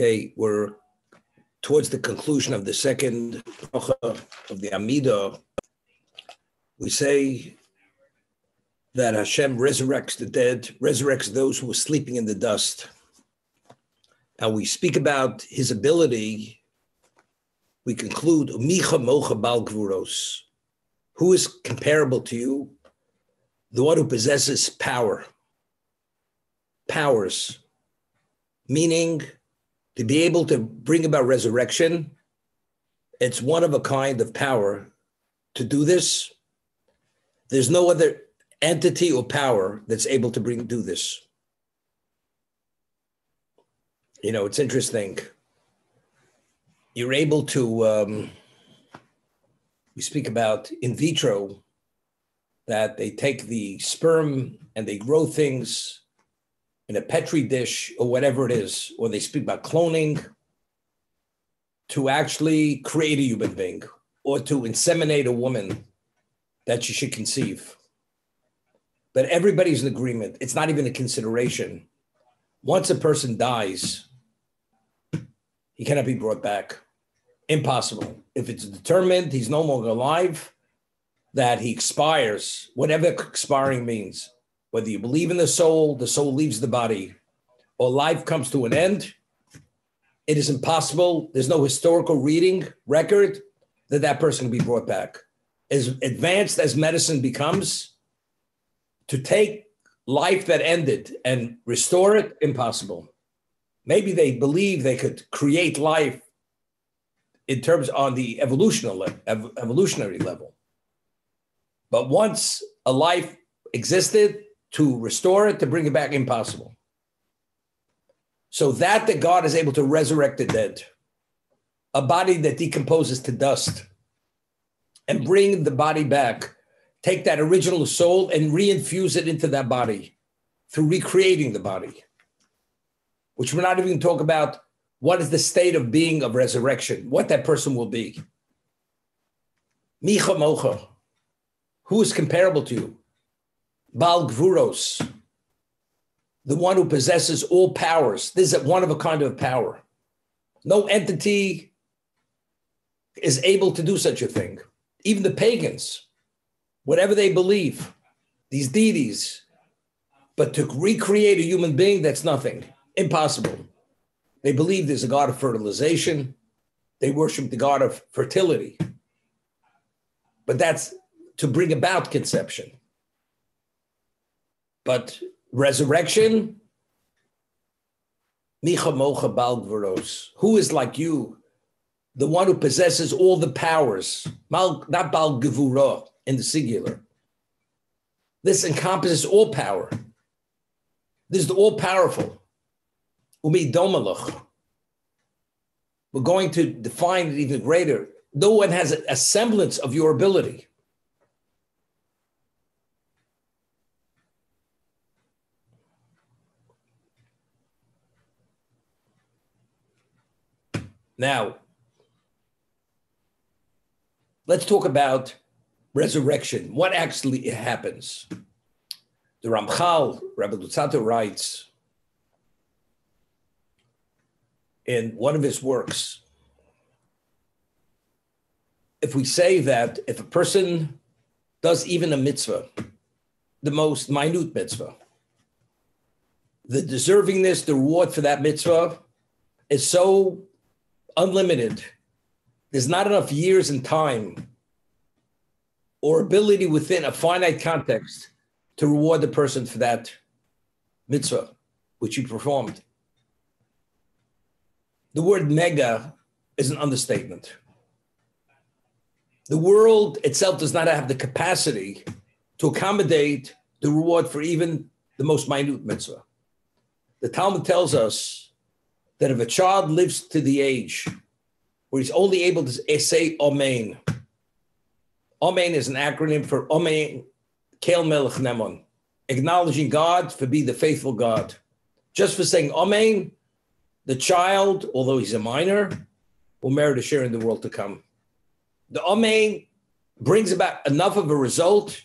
Okay, we're towards the conclusion of the second of the Amida. We say that Hashem resurrects the dead, resurrects those who are sleeping in the dust. And we speak about his ability. We conclude, Mi Chamocha Bal Gvuros. Who is comparable to you? The one who possesses power. Powers. Meaning, to be able to bring about resurrection, it's one of a kind of power to do this. There's no other entity or power that's able to bring do this. You know, it's interesting. You're able to. Um, we speak about in vitro that they take the sperm and they grow things in a petri dish or whatever it is, or they speak about cloning to actually create a human being or to inseminate a woman that she should conceive. But everybody's in agreement. It's not even a consideration. Once a person dies, he cannot be brought back. Impossible. If it's determined he's no longer alive, that he expires, whatever expiring means, whether you believe in the soul, the soul leaves the body, or life comes to an end, it is impossible. There's no historical reading record that that person can be brought back. As advanced as medicine becomes, to take life that ended and restore it, impossible. Maybe they believe they could create life in terms on the evolutionary, evolutionary level. But once a life existed, to restore it, to bring it back, impossible. So that that God is able to resurrect the dead, a body that decomposes to dust, and bring the body back, take that original soul and reinfuse it into that body through recreating the body, which we're not even talk about what is the state of being of resurrection, what that person will be. Mi Chamocha, who is comparable to you? Bal Gvuros, the one who possesses all powers. This is one of a kind of power. No entity is able to do such a thing. Even the pagans, whatever they believe, these deities, but to recreate a human being, that's nothing. Impossible. They believe there's a God of fertilization. They worship the God of fertility. But that's to bring about conception. But resurrection, Mi Chamocha Balgvaros, who is like you, the one who possesses all the powers, not Bal Gevura in the singular. This encompasses all power. This is the all powerful. Umi Domalach. We're going to define it even greater. No one has a semblance of your ability. Now, let's talk about resurrection. What actually happens? The Ramchal, Rabbi Luzzatto writes in one of his works if we say that if a person does even a mitzvah, the most minute mitzvah, the deservingness, the reward for that mitzvah is so unlimited. There's not enough years and time or ability within a finite context to reward the person for that mitzvah which you performed. The word mega is an understatement. The world itself does not have the capacity to accommodate the reward for even the most minute mitzvah. The Talmud tells us that if a child lives to the age where he's only able to say Amen, Amen is an acronym for Amen Kel Melech Ne'eman, acknowledging God for being the faithful God. Just for saying Amen, the child, although he's a minor, will merit a share in the world to come. The Amen brings about enough of a result,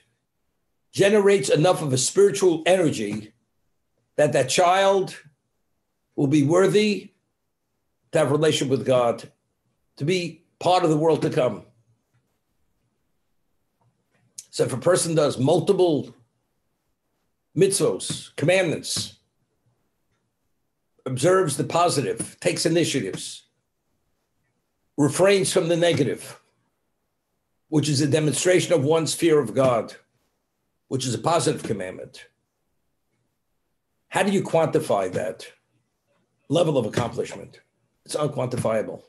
generates enough of a spiritual energy that that child will be worthy to have a relationship with God, to be part of the world to come. So if a person does multiple mitzvos, commandments, observes the positive, takes initiatives, refrains from the negative, which is a demonstration of one's fear of God, which is a positive commandment. How do you quantify that level of accomplishment? It's unquantifiable.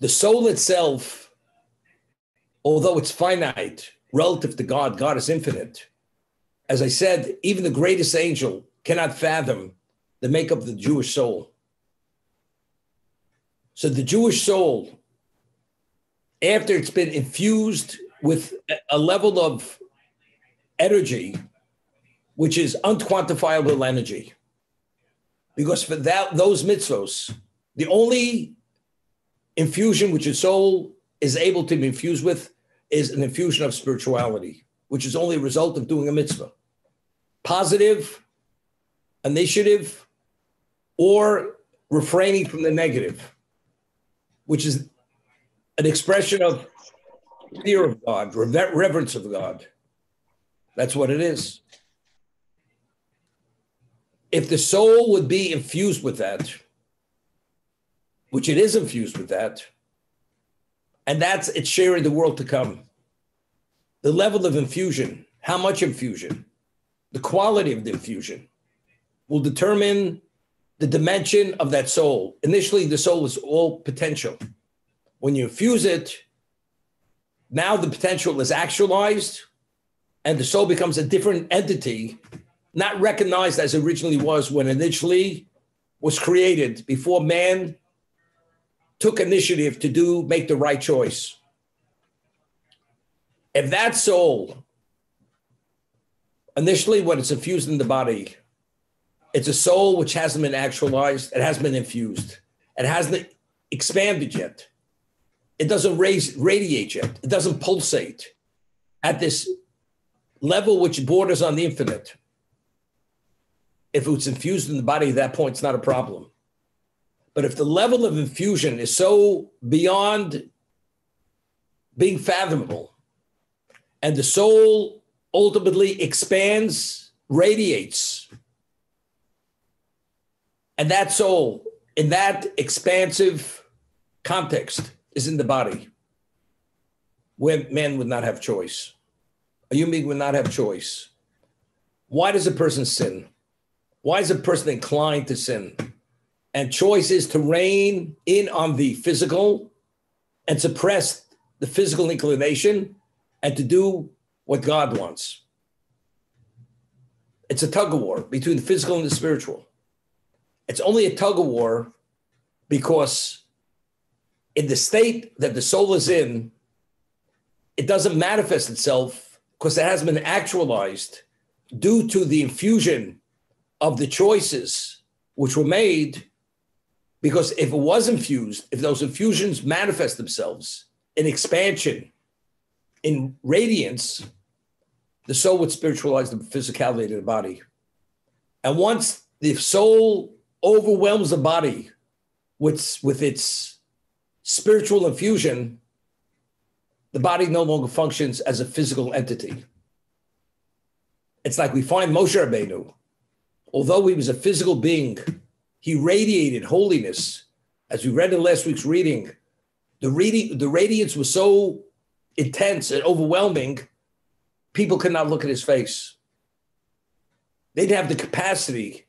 The soul itself, although it's finite relative to God, God is infinite. As I said, even the greatest angel cannot fathom the makeup of the Jewish soul. So the Jewish soul, after it's been infused with a level of energy, which is unquantifiable energy, because for that those mitzvos, the only infusion which a soul is able to be infused with is an infusion of spirituality, which is only a result of doing a mitzvah. Positive, initiative, or refraining from the negative which is an expression of fear of God, reverence of God. That's what it is. If the soul would be infused with that, which it is infused with that, and that's it's sharing the world to come. The level of infusion, how much infusion, the quality of the infusion will determine the dimension of that soul. Initially, the soul is all potential. When you infuse it, now the potential is actualized and the soul becomes a different entity, not recognized as originally was when initially was created before man took initiative to do make the right choice. If that soul initially when it's infused in the body it's a soul which hasn't been actualized, it hasn't been infused, it hasn't expanded yet. It doesn't raise, radiate yet, it doesn't pulsate at this level which borders on the infinite. If it's infused in the body at that point, it's not a problem. But if the level of infusion is so beyond being fathomable, and the soul ultimately expands, radiates, and that soul, in that expansive context, is in the body, where man would not have choice. A human being would not have choice. Why does a person sin? Why is a person inclined to sin? And choice is to rein in on the physical and suppress the physical inclination and to do what God wants. It's a tug of war between the physical and the spiritual. It's only a tug of war because in the state that the soul is in, it doesn't manifest itself because it hasn't been actualized due to the infusion of the choices which were made. Because if it was infused, if those infusions manifest themselves in expansion, in radiance, the soul would spiritualize the physicality of the body. And once the soul overwhelms the body with, with its spiritual infusion, the body no longer functions as a physical entity. It's like we find Moshe Rabbeinu, although he was a physical being, he radiated holiness. As we read in last week's reading, the, reading, the radiance was so intense and overwhelming, people could not look at his face. They didn't have the capacity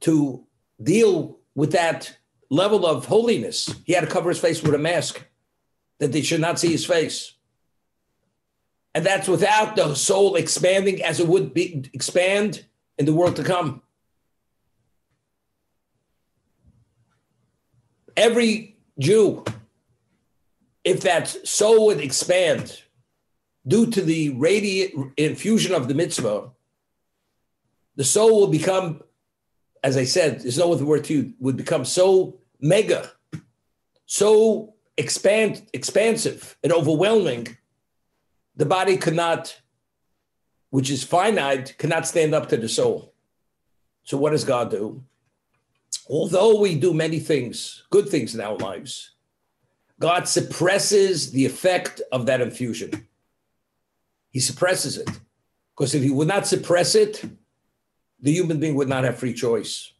to deal with that level of holiness, he had to cover his face with a mask that they should not see his face. And that's without the soul expanding as it would be expand in the world to come. Every Jew, if that soul would expand due to the radiant infusion of the mitzvah, the soul will become as I said, there's no other word to would become so mega, so expand expansive and overwhelming, the body could not, which is finite, cannot stand up to the soul. So what does God do? although we do many things, good things in our lives, God suppresses the effect of that infusion. He suppresses it. Because if he would not suppress it, the human being would not have free choice.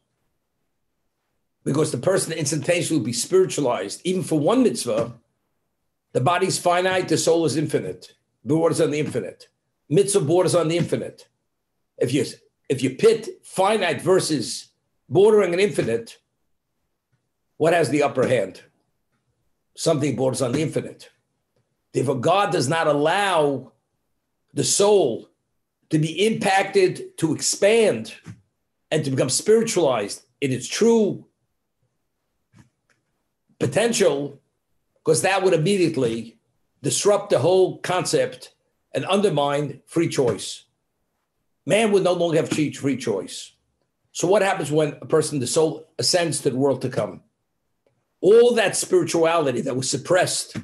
Because the person instantaneously would be spiritualized. Even for one mitzvah, the body's finite, the soul is infinite. The Borders on the infinite. Mitzvah borders on the infinite. If you if you pit finite versus bordering an infinite, what has the upper hand? Something borders on the infinite. Therefore, God does not allow the soul to be impacted, to expand, and to become spiritualized in its true potential, because that would immediately disrupt the whole concept and undermine free choice. Man would no longer have free choice. So, what happens when a person, the soul, ascends to the world to come? All that spirituality that was suppressed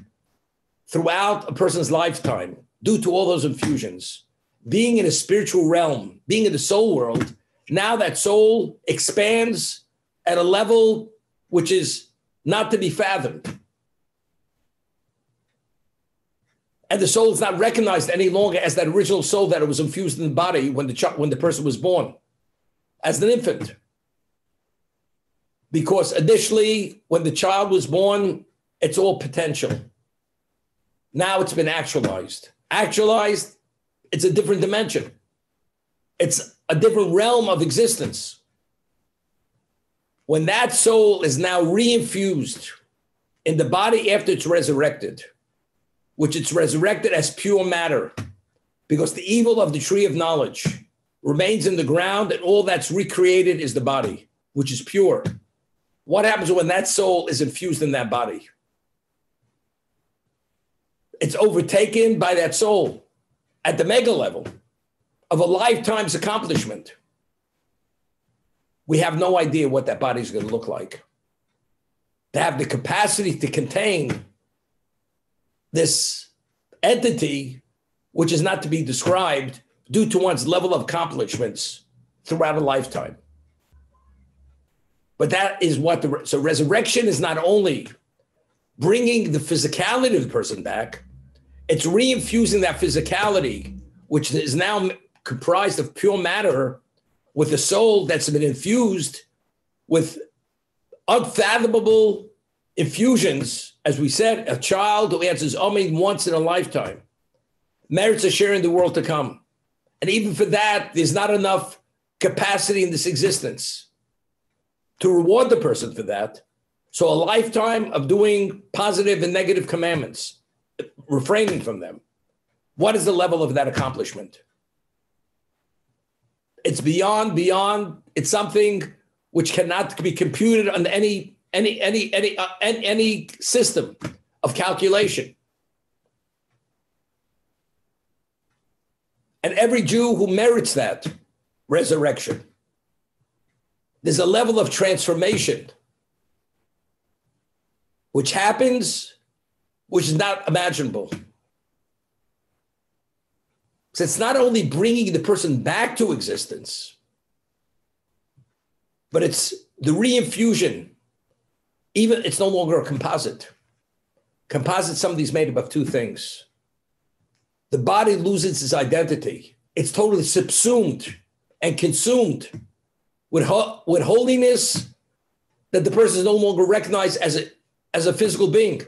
throughout a person's lifetime due to all those infusions being in a spiritual realm, being in the soul world, now that soul expands at a level which is not to be fathomed. And the soul is not recognized any longer as that original soul that it was infused in the body when the ch- when the person was born, as an infant. Because initially, when the child was born, it's all potential. Now it's been actualized. Actualized it's a different dimension. It's a different realm of existence. When that soul is now reinfused in the body after it's resurrected, which it's resurrected as pure matter, because the evil of the tree of knowledge remains in the ground and all that's recreated is the body, which is pure. What happens when that soul is infused in that body? It's overtaken by that soul at the mega level of a lifetime's accomplishment, we have no idea what that body is going to look like. To have the capacity to contain this entity, which is not to be described due to one's level of accomplishments throughout a lifetime. But that is what the so resurrection is not only bringing the physicality of the person back, it's reinfusing that physicality, which is now comprised of pure matter, with a soul that's been infused with unfathomable infusions. As we said, a child who answers Amen once in a lifetime merits a share in the world to come. And even for that, there's not enough capacity in this existence to reward the person for that. So a lifetime of doing positive and negative commandments refraining from them. What is the level of that accomplishment? It's beyond, beyond, it's something which cannot be computed on any any any any uh, any, system of calculation. And every Jew who merits that resurrection, there's a level of transformation which happens which is not imaginable. So it's not only bringing the person back to existence, but it's the reinfusion. Even it's no longer a composite. Composite, somebody's made up of two things. The body loses its identity. It's totally subsumed and consumed with, ho- with holiness that the person is no longer recognized as a, as a physical being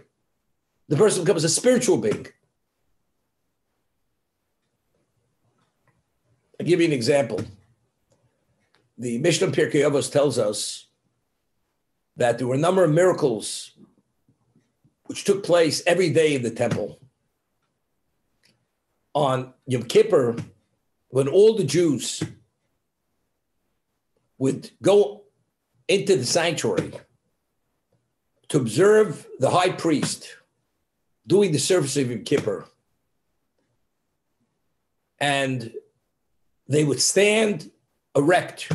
the person becomes a spiritual being. I'll give you an example. The Mishnah Pirkei Avos tells us that there were a number of miracles which took place every day in the temple. On Yom Kippur, when all the Jews would go into the sanctuary to observe the high priest doing the service of Yom Kippur. And they would stand erect.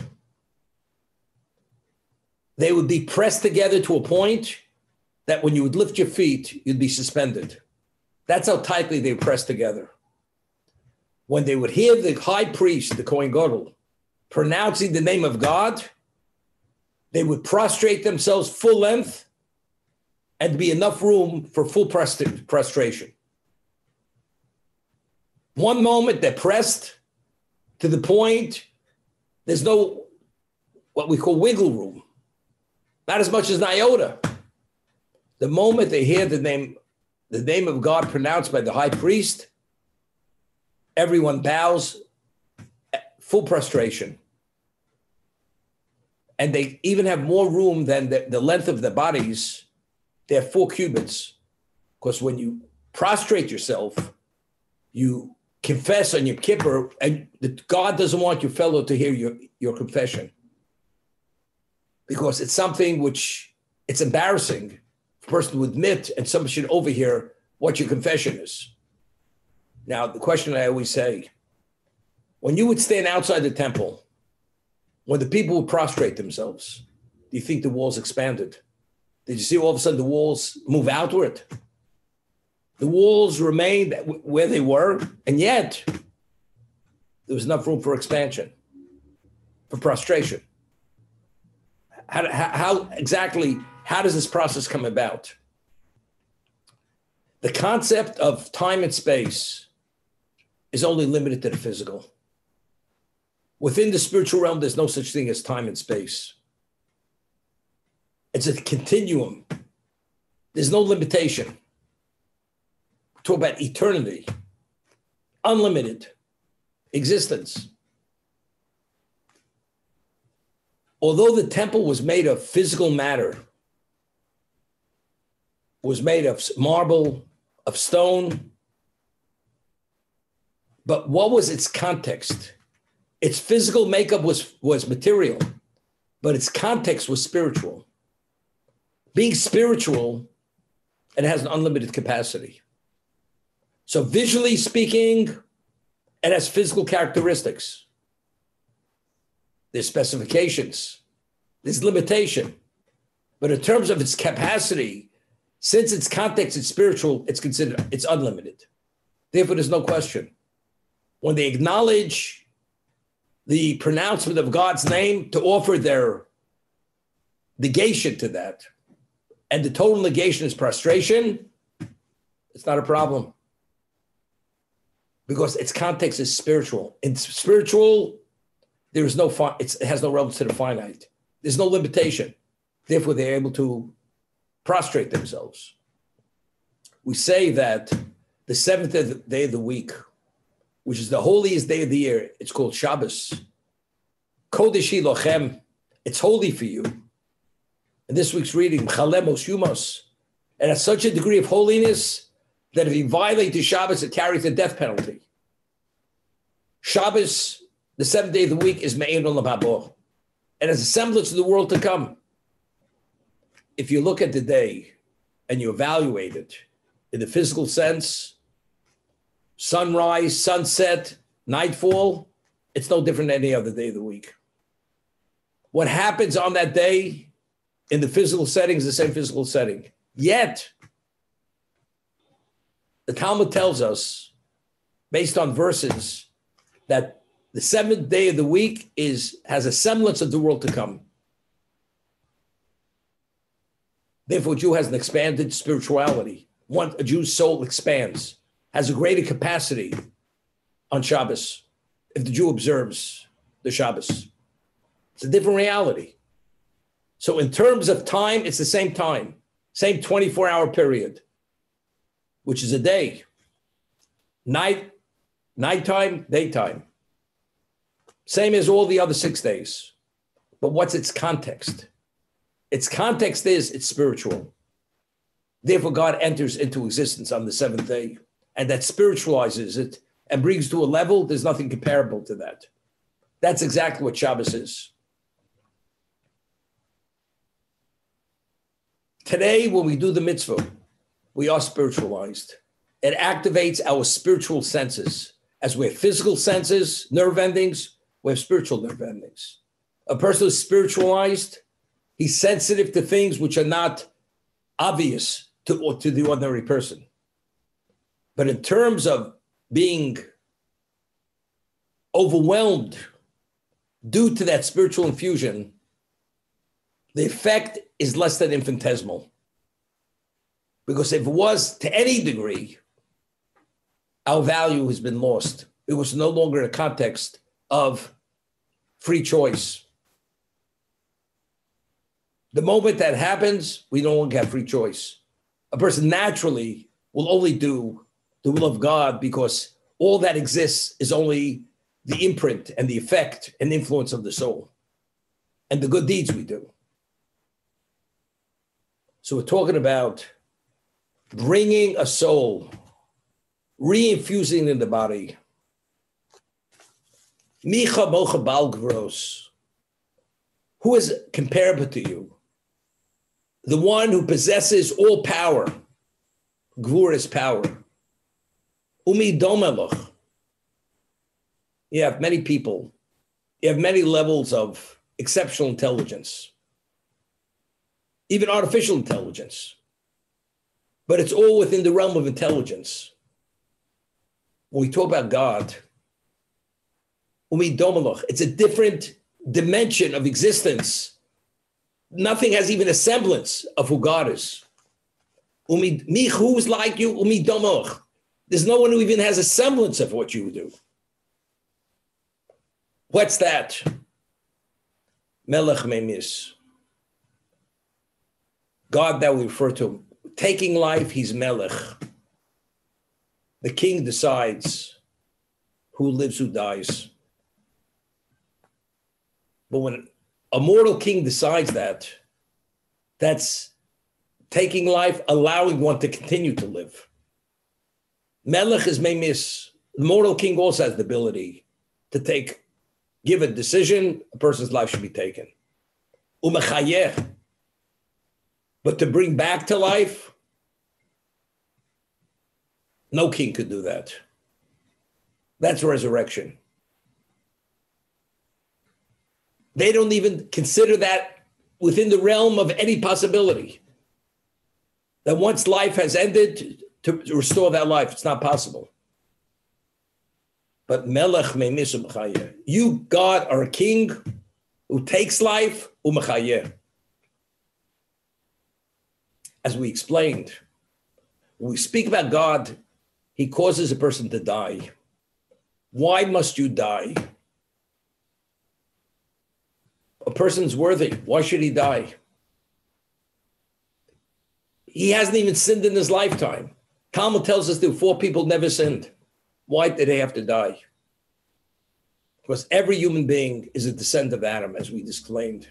They would be pressed together to a point that when you would lift your feet, you'd be suspended. That's how tightly they were pressed together. When they would hear the high priest, the Kohen Gadol, pronouncing the name of God, they would prostrate themselves full length and be enough room for full prostration. One moment they're pressed to the point there's no what we call wiggle room, not as much as an iota. The moment they hear the name, the name of God pronounced by the high priest, everyone bows, full prostration. And they even have more room than the, the length of the bodies. They have four cubits. Because when you prostrate yourself, you confess on Yom Kippur, and God doesn't want your fellow to hear your, your confession. Because it's something which it's embarrassing for a person to admit, and somebody should overhear what your confession is. Now, the question I always say when you would stand outside the temple, when the people would prostrate themselves, do you think the walls expanded? Did you see all of a sudden the walls move outward? The walls remained where they were, and yet there was enough room for expansion, for prostration. How, how, exactly, how does this process come about? The concept of time and space is only limited to the physical. Within the spiritual realm, there's no such thing as time and space. It's a continuum. There's no limitation. Talk about eternity, unlimited existence. Although the temple was made of physical matter, was made of marble, of stone, but what was its context? Its physical makeup was, was material, but its context was spiritual. Being spiritual, it has an unlimited capacity. So, visually speaking, it has physical characteristics. There's specifications, there's limitation. But in terms of its capacity, since its context is spiritual, it's considered it's unlimited. Therefore, there's no question. When they acknowledge the pronouncement of God's name to offer their negation to that. And the total negation is prostration. It's not a problem because its context is spiritual. In spiritual, there is no fi- it has no relevance to the finite. There's no limitation. Therefore, they're able to prostrate themselves. We say that the seventh day of the week which is the holiest day of the year. It's called Shabbos. Kodeshi lochem. It's holy for you. And this week's reading, Chalemos Yumos. And at such a degree of holiness that if you violate the Shabbos, it carries a death penalty. Shabbos, the seventh day of the week, is Me'en Olam And as a semblance of the world to come. If you look at the day and you evaluate it in the physical sense, sunrise, sunset, nightfall, it's no different than any other day of the week. What happens on that day in the physical setting is the same physical setting. Yet, the Talmud tells us, based on verses, that the seventh day of the week is has a semblance of the world to come. Therefore, a Jew has an expanded spirituality. One, a Jew's soul expands has a greater capacity on Shabbos if the Jew observes the Shabbos. It's a different reality. So, in terms of time, it's the same time, same 24 hour period, which is a day. Night, nighttime, daytime. Same as all the other six days. But what's its context? Its context is it's spiritual. Therefore, God enters into existence on the seventh day and that spiritualizes it and brings to a level there's nothing comparable to that. That's exactly what Shabbos is. Today, when we do the mitzvah, we are spiritualized. It activates our spiritual senses. As we have physical senses, nerve endings, we have spiritual nerve. A person who's spiritualized, he's sensitive to things which are not obvious to, to the ordinary person. But in terms of being overwhelmed due to that spiritual infusion, the effect is less than infinitesimal. Because if it was to any degree, our value has been lost. It was no longer a context of free choice. The moment that happens, we no longer have free choice. A person naturally will only do the will of God because all that exists is only the imprint and the effect and influence of the soul and the good deeds we do. So we're talking about bringing a soul, reinfusing in the body. Mi Chamocha Balgros. Who is comparable to you? The one who possesses all power. Gvur is power. Umi Domelach. You have many people. You have many levels of exceptional intelligence, even artificial intelligence. But it's all within the realm of intelligence. When we talk about God, Umi Domelach, it's a different dimension of existence. Nothing has even a semblance of who God is. Umi, who's like you, Umi Domelach. There's no one who even has a semblance of what you do. What's that? Melech Memis. God that we refer to, taking life, he's Melech. The king decides who lives, who dies. But when a mortal king decides that, that's taking life, allowing one to continue to live. Melech is Memis. The mortal king also has the ability to take give a decision, a person's life should be taken. But to bring back to life, no king could do that. That's resurrection. They don't even consider that within the realm of any possibility. That once life has ended, to restore that life, it's not possible. But Melech Me'misum You, God, are a king who takes life, umachayeh. As we explained, when we speak about God, he causes a person to die. Why must you die? A person's worthy. Why should he die? He hasn't even sinned in his lifetime. Talmud tells us that four people never sinned. Why did they have to die? Because every human being is a descendant of Adam, as we disclaimed.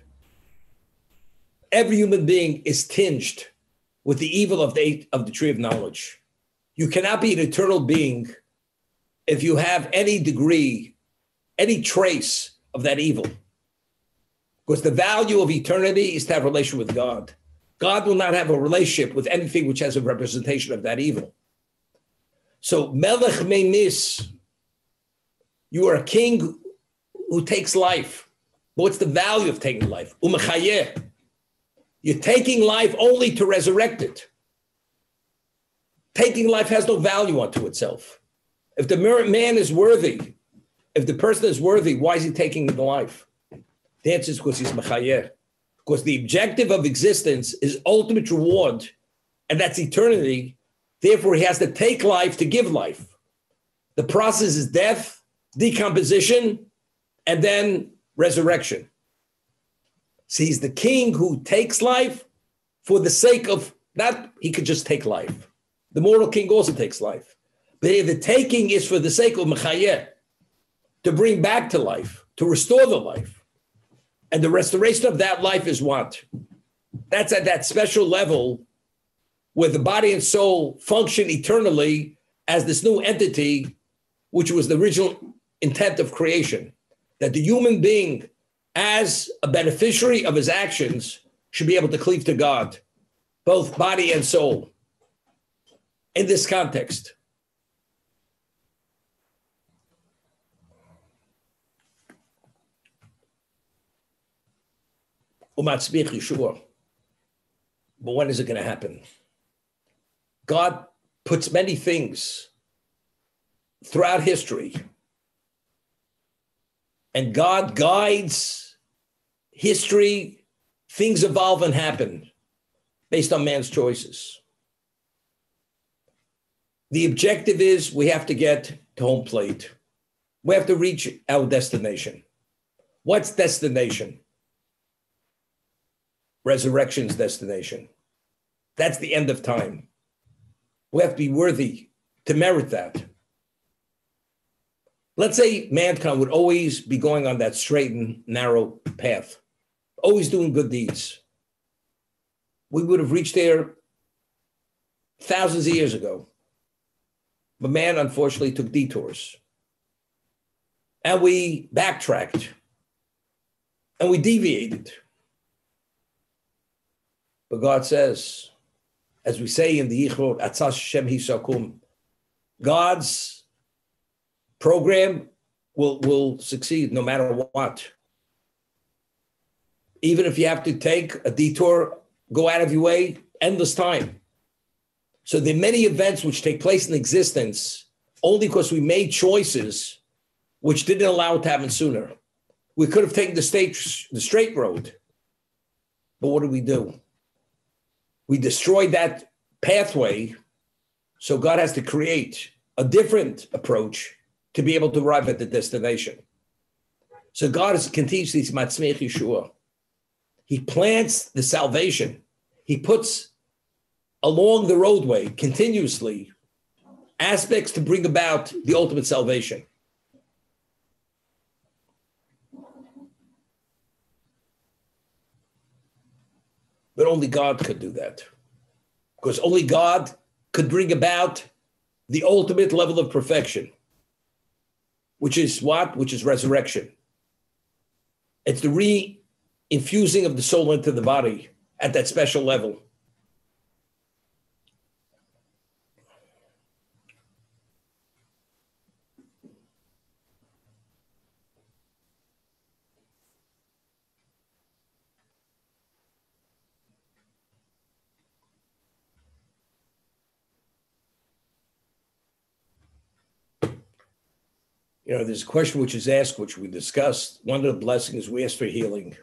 Every human being is tinged with the evil of the, of the tree of knowledge. You cannot be an eternal being if you have any degree, any trace of that evil. Because the value of eternity is to have relation with God. God will not have a relationship with anything which has a representation of that evil. So Melech Memis, you are a king who takes life. What's the value of taking life? Umachayeh. You're taking life only to resurrect it. Taking life has no value unto itself. If the man is worthy, if the person is worthy, why is he taking the life? The answer is because he's machayeh. Because the objective of existence is ultimate reward, and that's eternity. Therefore, he has to take life to give life. The process is death, decomposition, and then resurrection. See, he's the king who takes life for the sake of not, he could just take life. The mortal king also takes life. But the taking is for the sake of Mechayeh, to bring back to life, to restore the life. And the restoration of that life is what? That's at that special level where the body and soul function eternally as this new entity, which was the original intent of creation. That the human being, as a beneficiary of his actions, should be able to cleave to God, both body and soul. In this context, Umatzbich Yeshua. But when is it going to happen? God puts many things throughout history, and God guides history things evolve and happen based on man's choices. The objective is we have to get to home plate. We have to reach our destination. What's destination? Resurrection's destination. That's the end of time. We have to be worthy to merit that. Let's say mankind would always be going on that straight and narrow path, always doing good deeds. We would have reached there thousands of years ago. But man, unfortunately, took detours. And we backtracked. And we deviated. But God says, as we say in the Yichro, Atzas Shem Hisakum, God's program will, will succeed no matter what. Even if you have to take a detour, go out of your way, endless time. So there are many events which take place in existence only because we made choices which didn't allow it to happen sooner. We could have taken the, state, the straight road. But what did we do? We destroyed that pathway. So God has to create a different approach to be able to arrive at the destination. So God is continuously matzmech Yeshua. He plants the salvation. He puts along the roadway continuously aspects to bring about the ultimate salvation. But only God could do that. Because only God could bring about the ultimate level of perfection, which is what? Which is resurrection. It's the re infusing of the soul into the body at that special level. You know, there's a question which is asked, which we discussed. One of the blessings we ask for healing.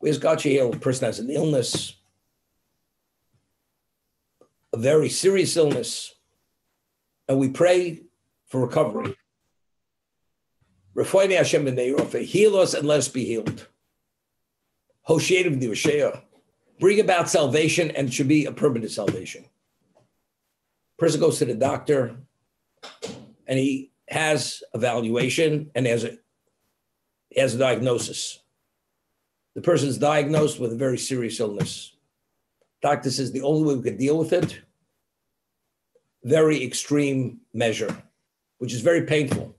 We ask God to heal a person has an illness, a very serious illness, and we pray for recovery. Refaeinu Hashem heal us and let us be healed. Hoshedim Divashea, bring about salvation, and it should be a permanent salvation. Person goes to the doctor, and he has evaluation and has a has a diagnosis. The person's diagnosed with a very serious illness. Doctor says the only way we can deal with it, very extreme measure, which is very painful.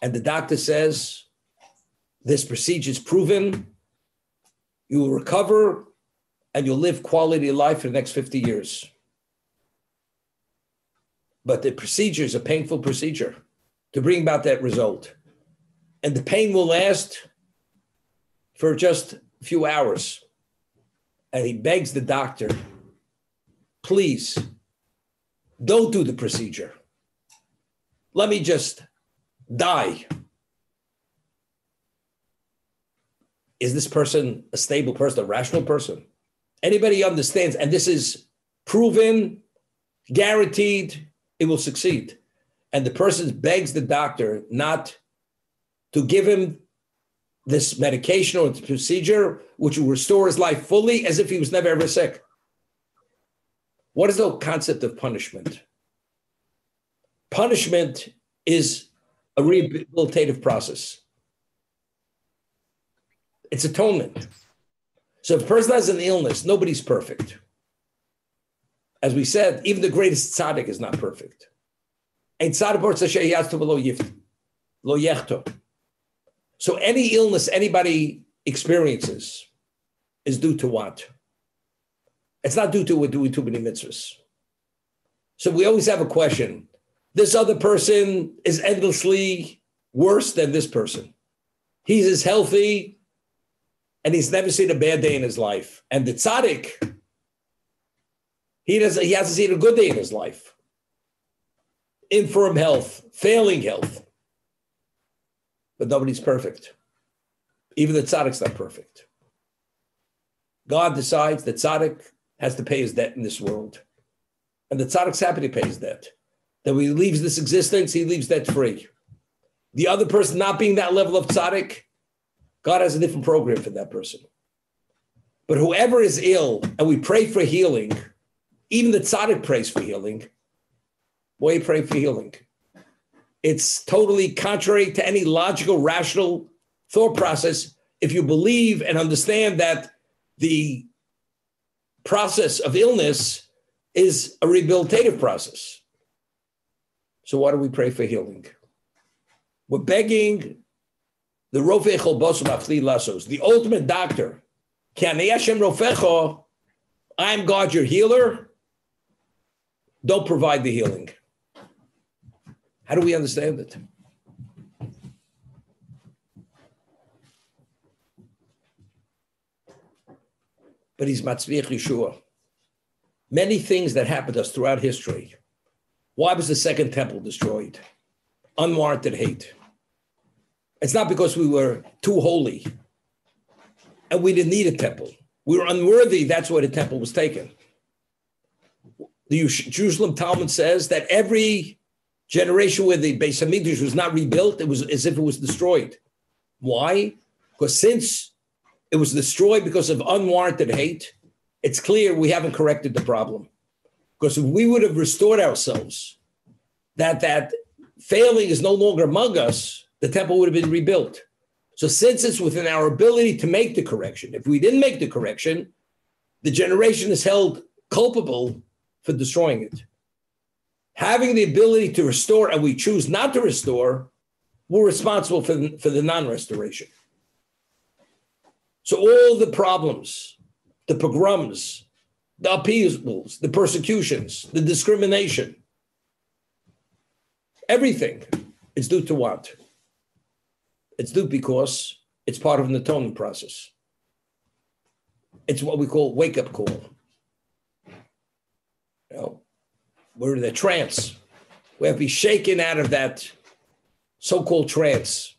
And the doctor says this procedure is proven, you will recover and you'll live quality life for the next 50 years but the procedure is a painful procedure to bring about that result. And the pain will last for just a few hours. And he begs the doctor, please don't do the procedure. Let me just die. Is this person a stable person, a rational person? Anybody understands, and this is proven, guaranteed, it will succeed. And the person begs the doctor not to give him this medication or the procedure, which will restore his life fully as if he was never ever sick. What is the concept of punishment? Punishment is a rehabilitative process. It's atonement. So if a person has an illness, nobody's perfect as we said, even the greatest tzaddik is not perfect. So any illness anybody experiences is due to what? It's not due to we're doing too many mitzvahs. So we always have a question. This other person is endlessly worse than this person. He's as healthy and he's never seen a bad day in his life. And the tzaddik he does he hasn't seen a good day in his life. Infirm health, failing health. But nobody's perfect. Even the tzaddik's not perfect. God decides that tzaddik has to pay his debt in this world. And the tzaddik's happy to pay his debt. That when he leaves this existence, he leaves debt free. The other person not being that level of tzaddik, God has a different program for that person. But whoever is ill and we pray for healing, even the tzaddik prays for healing. Why pray for healing? It's totally contrary to any logical, rational thought process if you believe and understand that the process of illness is a rehabilitative process. So why do we pray for healing? We're begging the Rofei Lasos, the ultimate doctor. I'm God, your healer. Don't provide the healing. How do we understand it? But he's Matzmiach Yeshua. Many things that happened to us throughout history. Why was the second temple destroyed? Unwarranted hate. It's not because we were too holy and we didn't need a temple. We were unworthy. That's why the temple was taken. The Jerusalem Talmud says that every generation where the Beis Hamikdash was not rebuilt, it was as if it was destroyed. Why? Because since it was destroyed because of unwarranted hate, it's clear we haven't corrected the problem. Because if we would have restored ourselves, that that failing is no longer among us, the temple would have been rebuilt. So since it's within our ability to make the correction, if we didn't make the correction, the generation is held culpable for destroying it. Having the ability to restore and we choose not to restore, we're responsible for the, for the non-restoration. So all the problems, the pogroms, the upheavals, the persecutions, the discrimination, everything is due to what? It's due because it's part of an atonement process. It's what we call wake up call. Know, we're in a trance. We have to be shaken out of that so called trance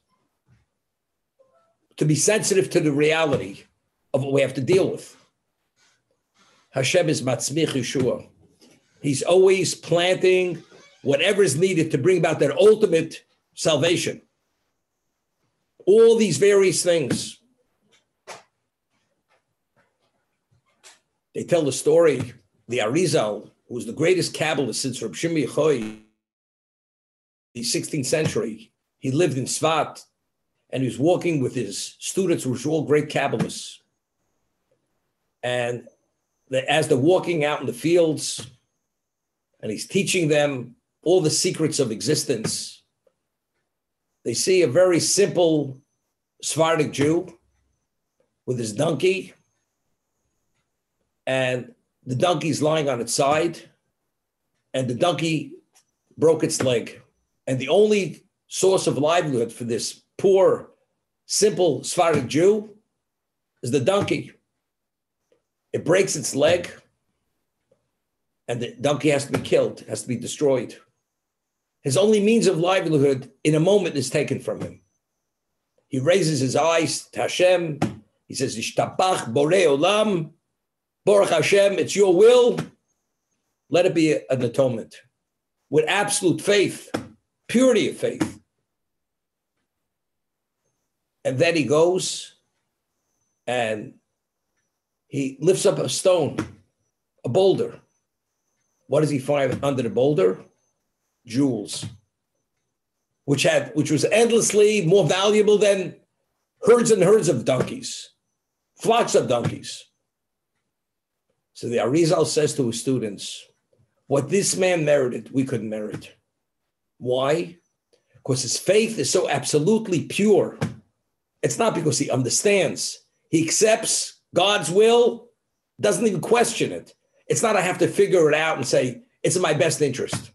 to be sensitive to the reality of what we have to deal with. Hashem is Matzmich Yeshua. He's always planting whatever is needed to bring about that ultimate salvation all these various things. They tell the story, the Arizal, who was the greatest Kabbalist since Reb Shimon Yochai, the 16th century, he lived in Tzfat, and he was walking with his students, which were all great Kabbalists. And as they're walking out in the fields, and he's teaching them all the secrets of existence, they see a very simple Sephardic Jew with his donkey, and the donkey's lying on its side, and the donkey broke its leg. And the only source of livelihood for this poor, simple Sephardic Jew is the donkey. It breaks its leg, and the donkey has to be killed, has to be destroyed. His only means of livelihood in a moment is taken from him. He raises his eyes to Hashem. He says, Ishtabach Borei Olam, Baruch Hashem, it's your will. Let it be an atonement with absolute faith, purity of faith. And then he goes and he lifts up a stone, a boulder. What does he find under the boulder? jewels, which had which was endlessly more valuable than herds and herds of donkeys, flocks of donkeys. So the Arizal says to his students, what this man merited, we couldn't merit. Why? Because his faith is so absolutely pure. It's not because he understands. He accepts God's will, doesn't even question it. It's not I have to figure it out and say, it's in my best interest.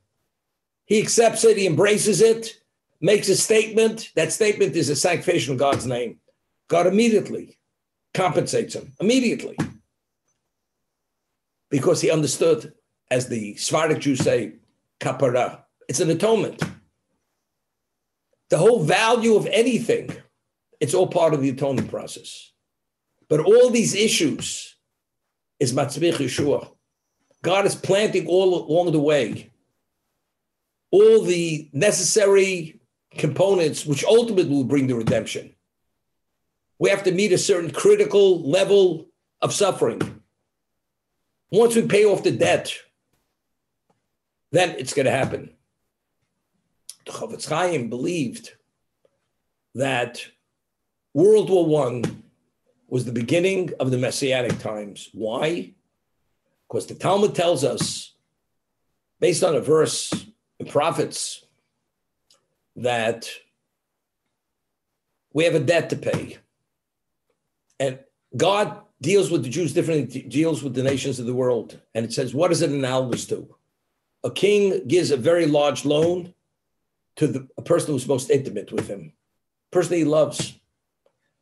He accepts it, he embraces it, makes a statement. That statement is a sanctification of God's name. God immediately compensates him, immediately. Because he understood, as the Sephardic Jews say, kapara. It's an atonement. The whole value of anything, It's all part of the atonement process. But all these issues is Matzmiach Yeshua. God is planting all along the way all the necessary components which ultimately will bring the redemption. We have to meet a certain critical level of suffering. Once we pay off the debt, then it's going to happen. The Chofetz Chaim believed that World War One was the beginning of the Messianic times. Why? Because the Talmud tells us, based on a verse in prophets, that we have a debt to pay. And God deals with the Jews differently, deals with the nations of the world. And it says, what is it analogous to? A king gives a very large loan to the, a person who's most intimate with him, person he loves.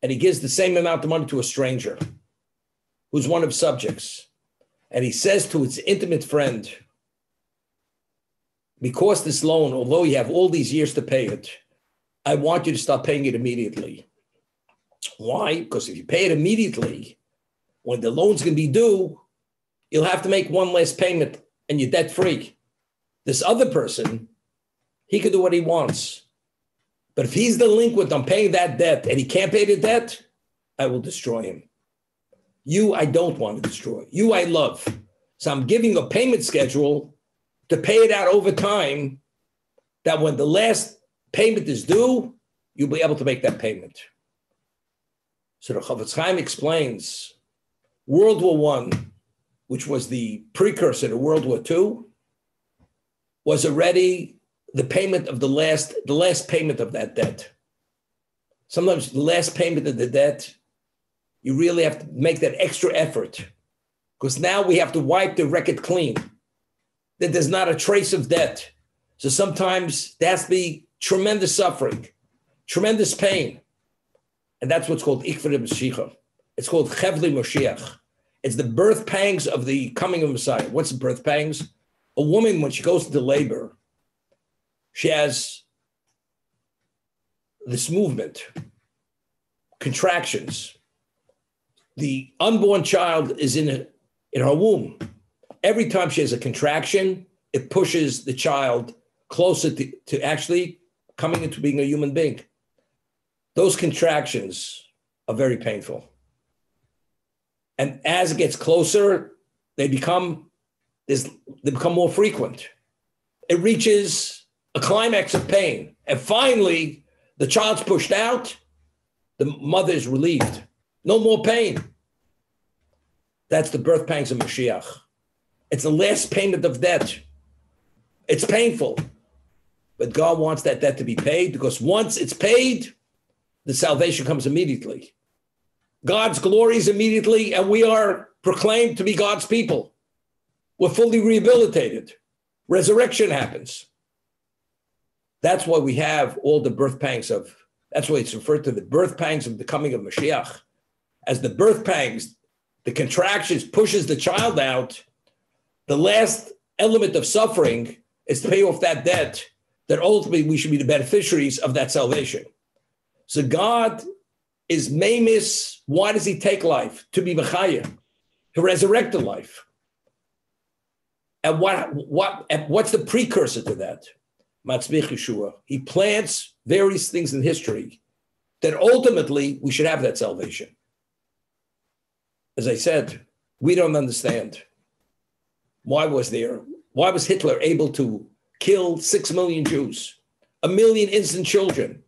And he gives the same amount of money to a stranger who's one of subjects. And he says to his intimate friend, because this loan, although you have all these years to pay it, I want you to start paying it immediately. Why? Because if you pay it immediately, when the loan's going to be due, you'll have to make one last payment and you're debt free. This other person, he could do what he wants. But if he's delinquent on paying that debt and he can't pay the debt, I will destroy him. You, I don't want to destroy. You, I love. So I'm giving a payment schedule to pay it out over time that when the last payment is due, you'll be able to make that payment. So the Chofetz Chaim explains World War One, which was the precursor to World War Two, was already the payment of the last the last payment of that debt. Sometimes the last payment of the debt, you really have to make that extra effort because now we have to wipe the record clean that there's not a trace of debt. So sometimes to be tremendous suffering, tremendous pain. And that's what's called Ikvar Mashiach. It's called Chevli Moshiach. It's the birth pangs of the coming of Messiah. What's the birth pangs? A woman, when she goes into labor, she has this movement, contractions. The unborn child is in, a, in her womb every time she has a contraction, it pushes the child closer to, to actually coming into being a human being. Those contractions are very painful. And as it gets closer, they become they become more frequent. It reaches a climax of pain. And finally, the child's pushed out, the mother is relieved. No more pain. That's the birth pangs of Mashiach. It's the last payment of debt. It's painful, but God wants that debt to be paid because once it's paid, the salvation comes immediately. God's glories immediately, and we are proclaimed to be God's people. We're fully rehabilitated. Resurrection happens. That's why we have all the birth pangs of, that's why it's referred to the birth pangs of the coming of Mashiach. As the birth pangs, the contractions pushes the child out, the last element of suffering is to pay off that debt that ultimately we should be the beneficiaries of that salvation. So God is mamis. Why does he take life? To be Mechaya, to resurrect the life. And what, what, and what's the precursor to that? Matzmiach Yeshua. He plants various things in history that ultimately we should have that salvation. As I said, we don't understand. Why was there? Why was Hitler able to kill six million Jews, a million innocent children,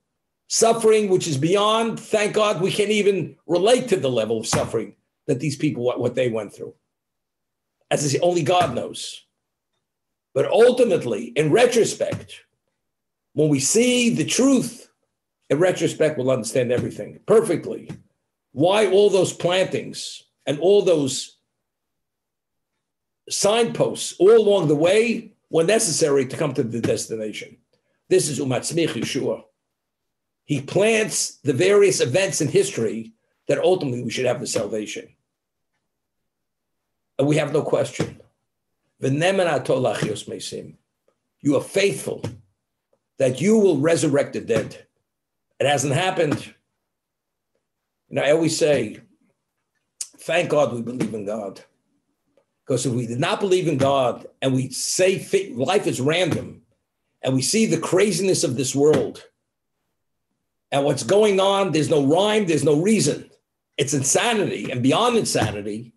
suffering which is beyond? Thank God we can't even relate to the level of suffering that these people what, what they went through. As I say, only God knows. But ultimately, in retrospect, when we see the truth, in retrospect, we'll understand everything perfectly. Why all those plantings and all those signposts all along the way when necessary to come to the destination. This is Umatzmich Yeshua. He plants the various events in history that ultimately we should have the salvation. And we have no question. You are faithful that you will resurrect the dead. It hasn't happened. And I always say, thank God we believe in God. Because if we did not believe in God and we say life is random and we see the craziness of this world and what's going on, there's no rhyme, there's no reason. It's insanity. And beyond insanity,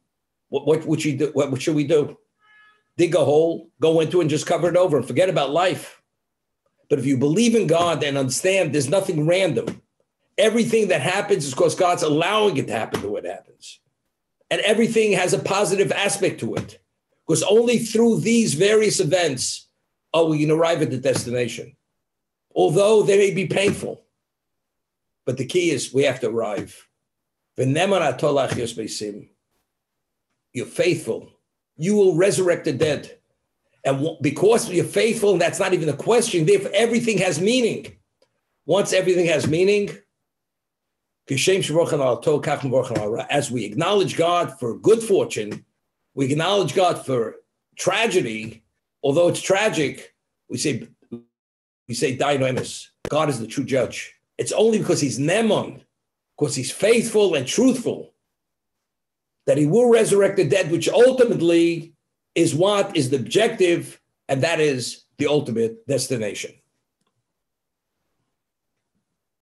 what, what, what, do, what, what should we do? Dig a hole, go into it and just cover it over and forget about life. But if you believe in God and understand there's nothing random, everything that happens is because God's allowing it to happen way it happens. And everything has a positive aspect to it. Because only through these various events are we going to arrive at the destination. Although they may be painful. But the key is we have to arrive. You're faithful. You will resurrect the dead. And because you're faithful, that's not even a question, if everything has meaning. Once everything has meaning, as we acknowledge God for good fortune, we acknowledge God for tragedy, although it's tragic, we say we say. God is the true judge. It's only because he's Ne'eman, because he's faithful and truthful, that he will resurrect the dead, which ultimately is what is the objective, and that is the ultimate destination.